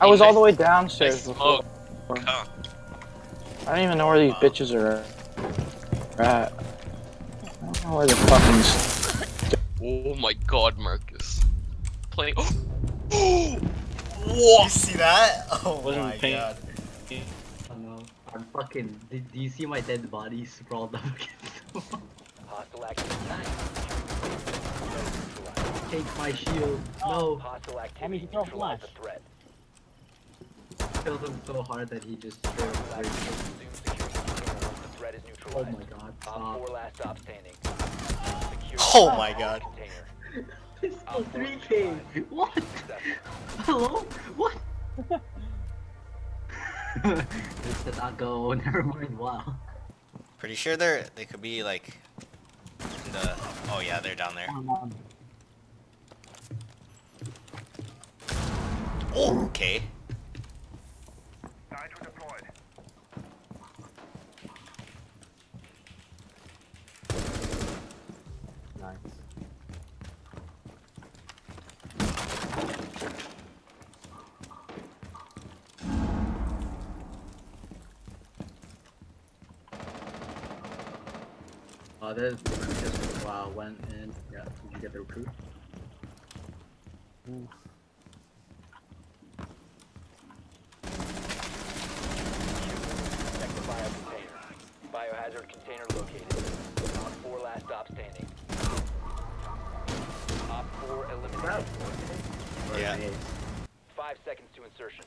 I was all the way downstairs before. Huh. I don't even know where these bitches are at. I don't know where the fucking. Oh my god, Marcus. Playing. Oh! You see that? Oh Wasn't my paying- god. Oh no. I'm fucking. Did, do you see my dead body sprawled up against the wall? Take my shield. No. Hostile Hammy, activity. throw Neutralize flash. the threat. Killed him so hard that he just straight up Last breaks kill it. resume security control once the threat is Oh my god. Stop. 4 last stop standing. Secure Oh my god. Container. Pistol 3k. What? Hello? What? this did not go. Never mind. Wow. Pretty sure they're they could be like in the oh yeah they're down there. Oh okay. Uh, there's just uh, went in. Yeah, did you get the recruit? Check the bio container. Biohazard container located. Op 4 last stop standing. Op 4 eliminated. Yeah. Five seconds to insertion.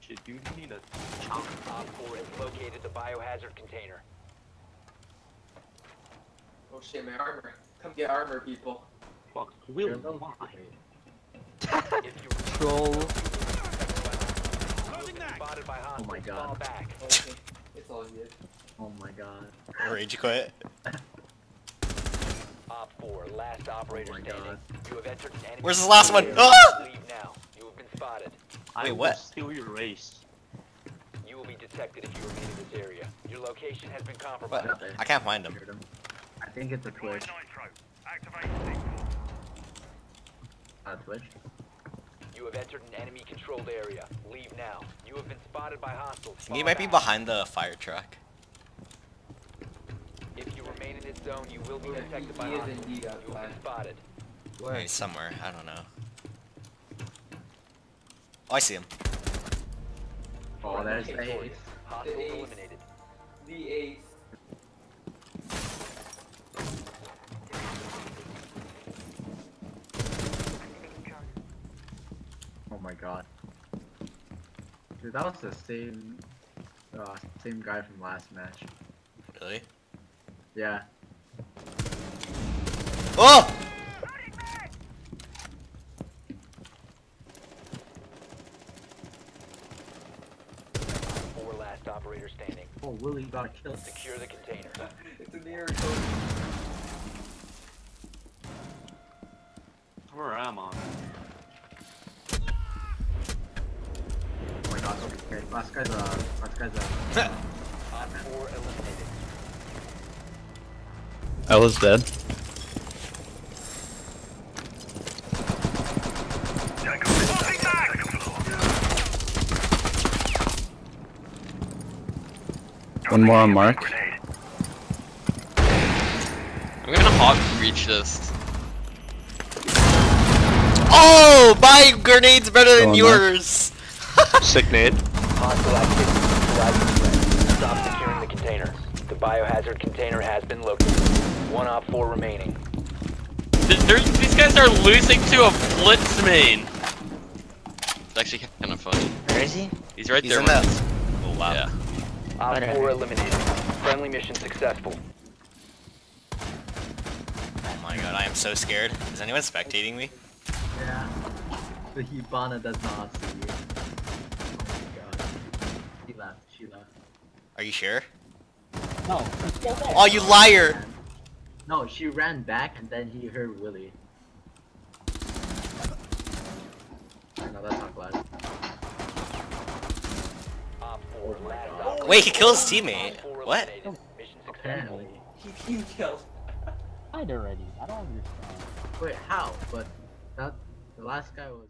Shit, you need a Op 4 has located the biohazard container. Oh shit, my armor. Come get armor, people. fuck. You're Will the- why? Troll. Oh my God. Okay, it's all good. Oh my god. Rage quit. Op 4, last operator Oh my standing. God. You have entered an enemy. Where's the last one? Ah! Leave now. You have been spotted. Wait, what? steal your race. You will be detected if you remain in this area. Your location has been What? compromised. I can't find them. Heard him. I think it's a Twitch. Uh, Twitch? You have entered an enemy controlled area. Leave now. You have been spotted by hostiles. He might be behind the fire truck. If you remain in this zone, you will be Yeah, detected by hostiles. You have outside. been spotted. Maybe somewhere. I don't know. Oh, I see him. Oh, there's the ace. Hostiles eliminated. The ace. Oh my god. Dude, that was the same, uh, same guy from last match. Really? Yeah. Oh! Four last operator standing. Oh, Willie got killed. Secure the container. It's a miracle. Where am I? Oh my god, okay. Last guy's, uh, last guy's, uh, Op 4 eliminated. I was dead. One more on Mark. I'm gonna hog reach this. Oh! My grenade's better than Going yours! Sick nade. Hostile activity. Neutralize the threat. Stop securing the container. The biohazard container has been located. One Op 4 remaining. Th- they're- these guys are losing to a blitz main. It's actually kind of funny. Where is he? He's right He's there. in Marcus. the. Oh wow. Yeah. Op 4 eliminated. Friendly mission successful. Oh my god, I am so scared. Is anyone spectating me? yeah. The Hibana does not see you. Oh my god. She left. Are you sure? No, he's still there. Oh, you liar! No, she ran back and then he heard Willie. No, that's not glad. Oh my God. Wait, he killed his teammate. What? eliminated. Apparently. He team killed. Died already. I don't understand. Wait, how? But that the last guy was